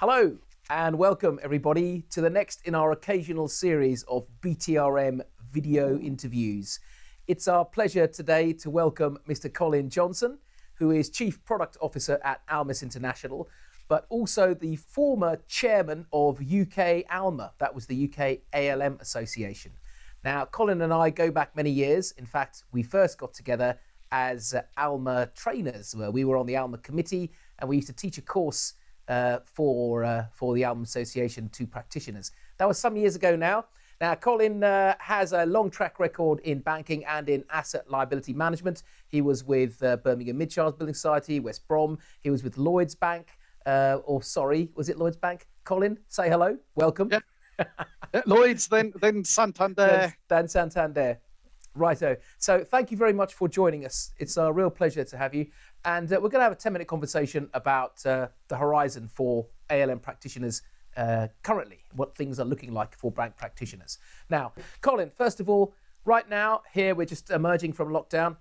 Hello and welcome everybody to the next in our occasional series of BTRM video interviews. It's our pleasure today to welcome Mr. Colin Johnson, who is Chief Product Officer at Almis International, but also the former chairman of UK ALMA, that was the UK ALM Association. Now, Colin and I go back many years. In fact, we first got together as ALMA trainers, where we were on the ALMA committee and we used to teach a course uh, for uh, for the ALMA Association to practitioners. That was some years ago now. Now, Colin uh, has a long track record in banking and in asset liability management. He was with uh, Birmingham Midshires Building Society, West Brom. He was with Lloyds Bank, uh, or sorry, was it Lloyds Bank? Colin, say hello, welcome. Yeah. Lloyds, then then Santander, then, then Santander. Righto. So thank you very much for joining us. It's a real pleasure to have you. And uh, we're going to have a 10 minute conversation about uh, the horizon for ALM practitioners uh, currently, what things are looking like for bank practitioners. Now, Colin, first of all, right now, here we're just emerging from lockdown.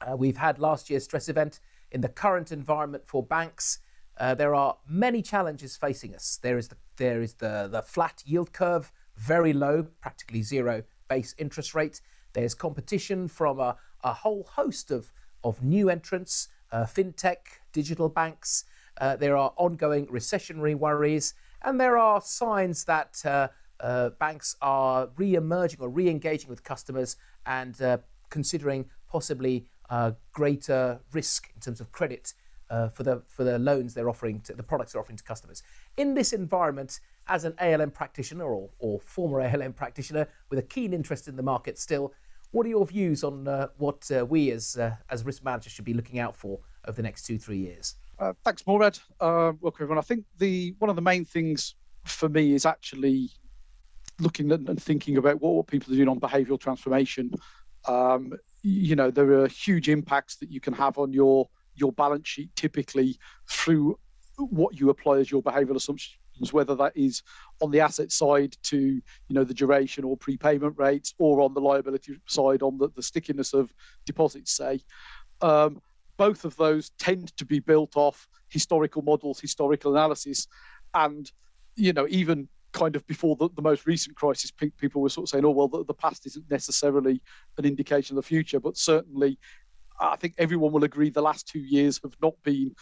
Uh, we've had last year's stress event. In the current environment for banks, uh, there are many challenges facing us. There is the, there is the, the flat yield curve, very low, practically zero base interest rate. There's competition from a, a whole host of, of new entrants, uh, fintech, digital banks. Uh, there are ongoing recessionary worries, and there are signs that uh, uh banks are re emerging or re engaging with customers and uh, considering possibly uh, greater risk in terms of credit for the for the loans they're offering to the products they're offering to customers. In this environment, as an ALM practitioner or, or former ALM practitioner with a keen interest in the market still, what are your views on uh, what uh, we as uh, as risk managers should be looking out for over the next two three years? Uh, thanks, Moorad. Uh, welcome everyone. I think the one of the main things for me is actually looking at and thinking about what, what people are doing on behavioural transformation. Um, you know, there are huge impacts that you can have on your your balance sheet typically through what you apply as your behavioural assumptions whether that is on the asset side to you know the duration or prepayment rates, or on the liability side on the, the stickiness of deposits, say. Um, both of those tend to be built off historical models, historical analysis, and you know even kind of before the, the most recent crisis, people were sort of saying, "Oh well, the, the past isn't necessarily an indication of the future," but certainly I think everyone will agree the last two years have not been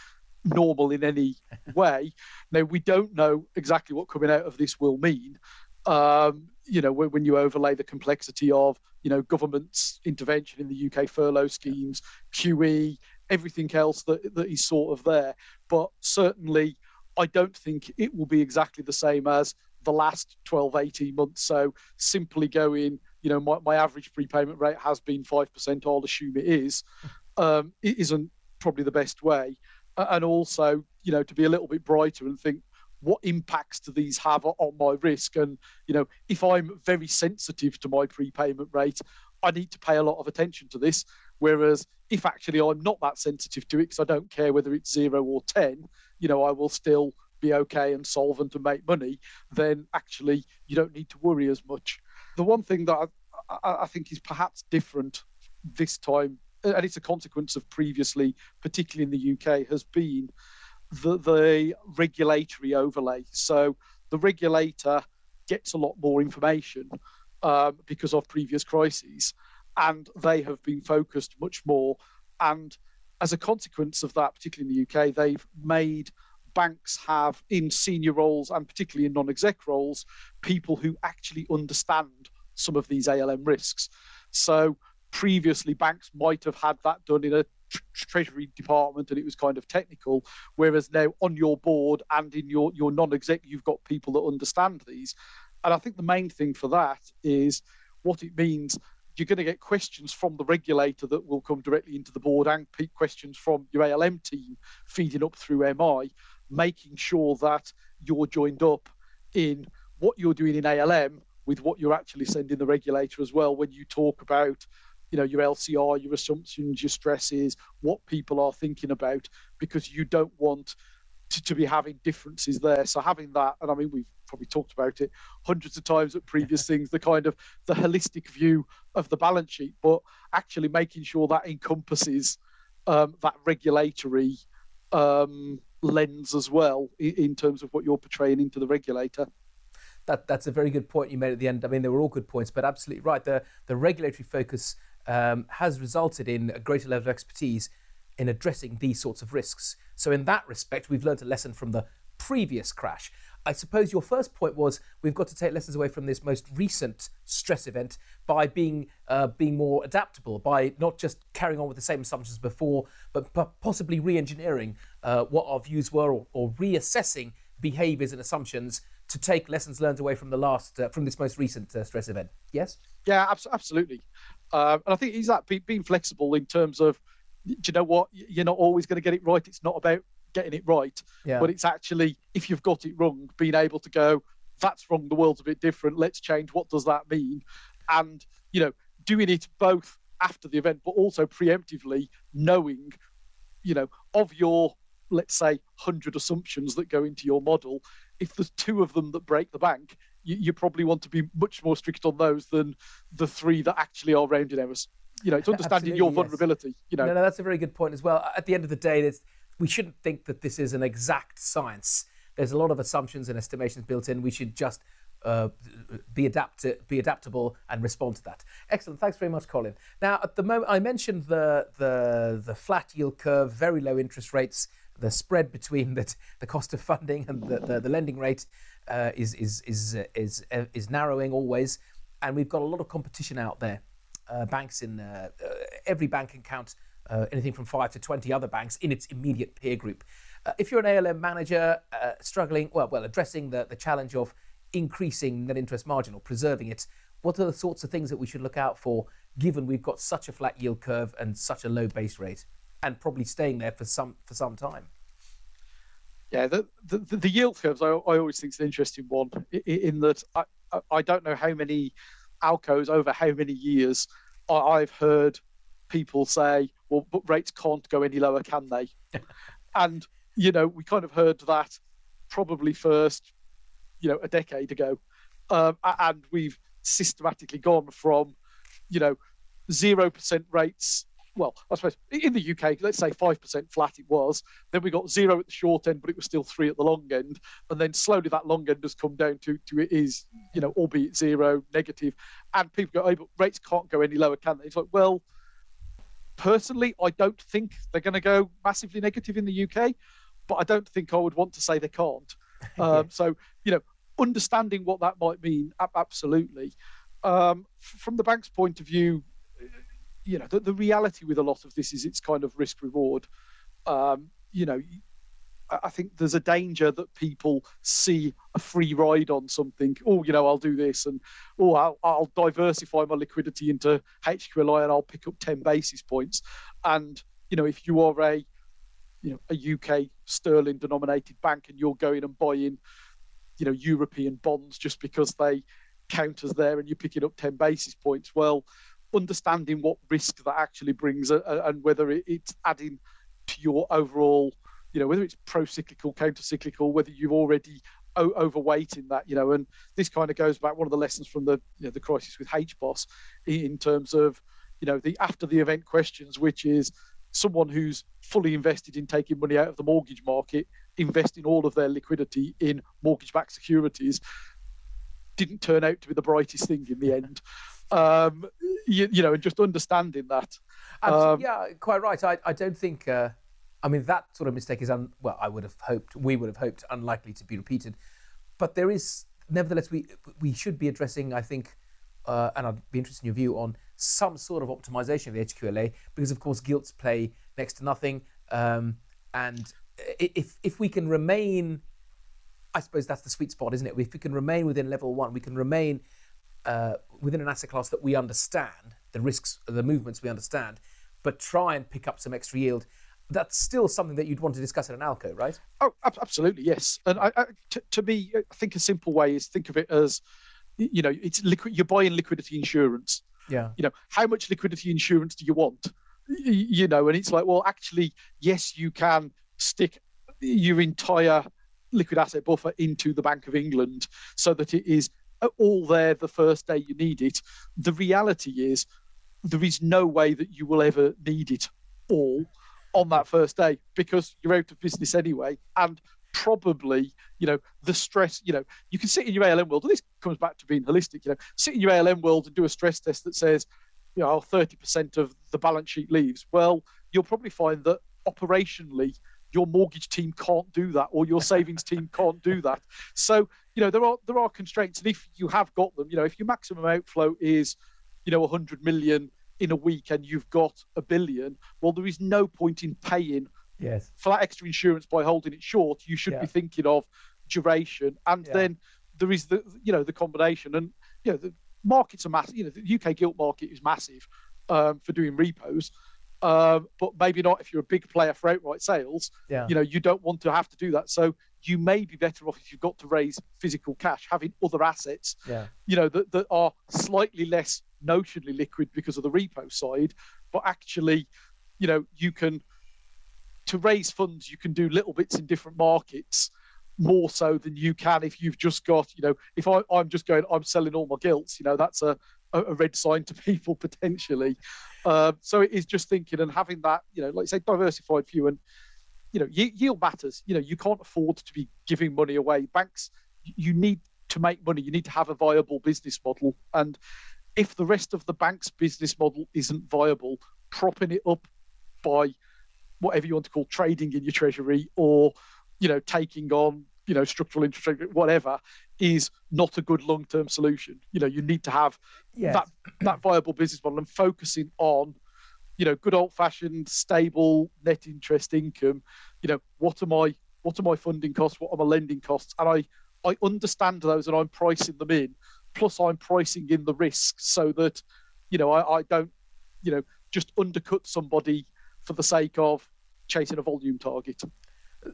normal in any way. Now, we don't know exactly what coming out of this will mean. Um, you know, when, when, you overlay the complexity of, you know, government's intervention in the UK furlough schemes, QE, everything else that, that is sort of there. But certainly, I don't think it will be exactly the same as the last 12, 18 months. So simply going, you know, my, my average prepayment rate has been 5%, I'll assume it is, um, it isn't probably the best way and also you know to be a little bit brighter and think what impacts do these have on my risk? And you know if i'm very sensitive to my prepayment rate i need to pay a lot of attention to this. Whereas if actually i'm not that sensitive to it because i don't care whether it's 0 or 10 you know i will still be okay and solvent and make money then actually you don't need to worry as much. The one thing that I, I think is perhaps different this time and it's a consequence of previously, particularly in the UK, has been the, the regulatory overlay. So the regulator gets a lot more information um, because of previous crises, and they have been focused much more. And as a consequence of that, particularly in the UK, they've made banks have in senior roles and particularly in non-exec roles people who actually understand some of these ALM risks. So previously banks might have had that done in a treasury department and it was kind of technical whereas now on your board and in your your non-exec you've got people that understand these. And i think the main thing for that is what it means. You're going to get questions from the regulator that will come directly into the board and questions from your alm team feeding up through mi making sure that you're joined up in what you're doing in alm with what you're actually sending the regulator as well when you talk about you know your LCR, your assumptions, your stresses, what people are thinking about, because you don't want to, to be having differences there. So having that, and I mean we've probably talked about it hundreds of times at previous things, the kind of the holistic view of the balance sheet, but actually making sure that encompasses um, that regulatory um, lens as well in, in terms of what you're portraying into the regulator. That, that's a very good point you made at the end. I mean, they were all good points, but absolutely right. The, the regulatory focus um, has resulted in a greater level of expertise in addressing these sorts of risks. So, in that respect, we've learned a lesson from the previous crash. I suppose your first point was we've got to take lessons away from this most recent stress event by being uh, being more adaptable, by not just carrying on with the same assumptions before, but possibly re-engineering uh, what our views were or, or, reassessing behaviours and assumptions to take lessons learned away from the last uh, from this most recent uh, stress event. Yes. Yeah, absolutely. Uh, and I think he's that being flexible in terms of, do you know what? You're not always going to get it right. It's not about getting it right. Yeah. But it's actually, if you've got it wrong, being able to go, that's wrong, the world's a bit different, let's change. What does that mean? And, you know, doing it both after the event, but also preemptively knowing, you know, of your, let's say, 100 assumptions that go into your model, if there's two of them that break the bank, you, you probably want to be much more strict on those than the three that actually are rounding errors you know, it's understanding Absolutely, your vulnerability. Yes. You know, no, no, that's a very good point as well. At the end of the day, we shouldn't think that this is an exact science. There's a lot of assumptions and estimations built in. We should just uh, be adapted, be adaptable, and respond to that. Excellent. Thanks very much, Colin. Now, at the moment, I mentioned the the the flat yield curve, very low interest rates, the spread between the the cost of funding and the the, the lending rate uh, is is is is uh, is narrowing always, and we've got a lot of competition out there. Uh, banks in uh, uh, every bank can count uh, anything from five to 20 other banks in its immediate peer group. Uh, if you're an ALM manager uh, struggling, well, well, addressing the, the challenge of increasing net interest margin or preserving it, what are the sorts of things that we should look out for given we've got such a flat yield curve and such a low base rate and probably staying there for some for some time? Yeah, the, the, the yield curves I, I always think is an interesting one in that I, I don't know how many ALCOs over how many years I've heard people say, well, but rates can't go any lower, can they? and, you know, we kind of heard that probably first, you know, a decade ago. Um, and we've systematically gone from, you know, 0% rates. Well, I suppose in the UK, let's say 5% flat it was. Then we got zero at the short end, but it was still three at the long end. And then slowly that long end has come down to, to it is, you know, albeit zero, negative. And people go, oh, but rates can't go any lower, can they? It's like, well, personally, I don't think they're going to go massively negative in the UK, but I don't think I would want to say they can't. Um, so, you know, understanding what that might mean, absolutely. Um, from the bank's point of view, you know, the, the, reality with a lot of this is it's kind of risk reward. Um, you know, I think there's a danger that people see a free ride on something. Oh, you know, I'll do this, and oh, I'll, I'll diversify my liquidity into HQLA, and I'll pick up ten basis points. And you know, if you are a you know a UK sterling denominated bank and you're going and buying you know European bonds just because they count as there and you're picking up 10 basis points well understanding what risk that actually brings uh, uh, and whether it's adding to your overall you know, whether it's pro-cyclical, counter-cyclical, whether you've already o- overweight in that, you know, and this kind of goes back one of the lessons from the you know, the crisis with HBOS in terms of, you know, the after the event questions, which is someone who's fully invested in taking money out of the mortgage market, investing all of their liquidity in mortgage-backed securities, didn't turn out to be the brightest thing in the end. Um, you, you know, and just understanding that. Um, yeah, quite right. I, I don't think. Uh I mean, that sort of mistake is, un- well, I would have hoped, we would have hoped, unlikely to be repeated. But there is, nevertheless, we we should be addressing, I think, uh, and I'd be interested in your view on some sort of optimization of the HQLA, because of course gilts play next to nothing, um, and if if we can remain, I suppose that's the sweet spot, isn't it? If we can remain within level one, we can remain uh, within an asset class that we understand, the risks, the movements we understand, but try and pick up some extra yield that's still something that you'd want to discuss at an ALCO, right? Oh, absolutely, yes. And I, I, to, to me, I think a simple way is think of it as, you know, it's liquid. You're buying liquidity insurance. Yeah. You know, how much liquidity insurance do you want? You know, and it's like, well, actually, yes, you can stick your entire liquid asset buffer into the Bank of England so that it is all there the first day you need it. The reality is, there is no way that you will ever need it all on that first day because you're out of business anyway. And probably, you know, the stress, you know, you can sit in your ALM world, and this comes back to being holistic, you know, sit in your ALM world and do a stress test that says, you know, 30% of the balance sheet leaves. Well, you'll probably find that operationally, your mortgage team can't do that or your savings team can't do that. So you know there are there are constraints. And if you have got them you know if your maximum outflow is you know 100 million in a week and you've got a billion well there is no point in paying yes. for that extra insurance by holding it short. You should Yeah. be thinking of duration. And Yeah. then there is the you know the combination. And you know the markets are massive you know the uk gilt market is massive um, for doing repos um, but maybe not if you're a big player for outright sales. Yeah. You know you don't want to have to do that. So you may be better off if you've got to raise physical cash having other assets yeah. you know that, that are slightly less notionally liquid because of the repo side. But actually you know you can to raise funds you can do little bits in different markets more so than you can if you've just got you know if I, i'm just going i'm selling all my gilts you know that's a, a red sign to people potentially. Uh, so it is just thinking and having that you know like say diversified view and you know yield matters. You know you can't afford to be giving money away. Banks you need to make money. You need to have a viable business model. And if the rest of the bank's business model isn't viable propping it up by whatever you want to call trading in your treasury or you know taking on you know structural interest rate whatever is not a good long-term solution. You know you need to have yes. that that viable business model and focusing on you know good old-fashioned stable net interest income. You know what are my what are my funding costs? What are my lending costs? And i i understand those and i'm pricing them in. Plus i'm pricing in the risks so that you know i, I don't you know just undercut somebody for the sake of chasing a volume target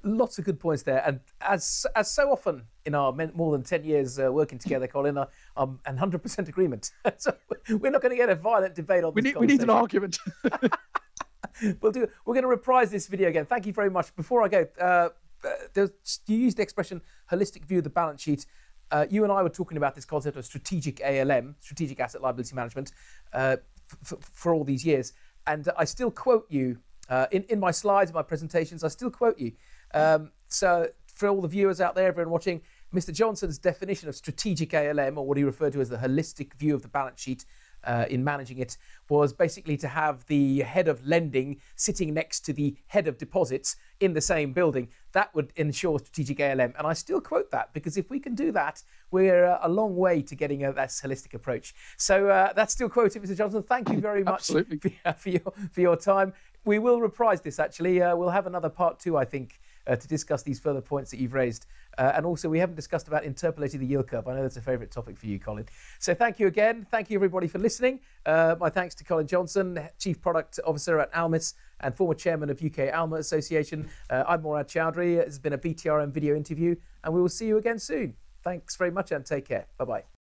lots of good points there, and as as so often in our more than ten years uh, working together, Colin, uh, um, and hundred percent agreement. so we're not going to get a violent debate on we this. need we need an argument We'll do. We're going to reprise this video again. Thank you very much. Before I go, uh, uh, you used the expression "holistic view of the balance sheet." Uh, you and I were talking about this concept of strategic ALM, strategic asset liability management, uh, for all these years, and I still quote you uh, in in my slides, in my presentations. I still quote you. Um, so for all the viewers out there, everyone watching, Mr. Johnson's definition of strategic ALM, or what he referred to as the holistic view of the balance sheet uh, in managing it, was basically to have the head of lending sitting next to the head of deposits in the same building. That would ensure strategic ALM. And I still quote that because if we can do that, we're uh, a long way to getting a that holistic approach. So uh, that's still quoted, Mr. Johnson. Thank you very much for, for your for your time. We will reprise this actually. Uh, we'll have another part two, I think, uh, to discuss these further points that you've raised. Uh, and also, we haven't discussed about interpolating the yield curve. I know that's a favourite topic for you, Colin. So thank you again. Thank you, everybody, for listening. Uh, my thanks to Colin Johnson, Chief Product Officer at Almis and former Chairman of UK Alma Association. Uh, I'm Moorad Choudhry. It's been a BTRM video interview, and we will see you again soon. Thanks very much and take care. Bye bye.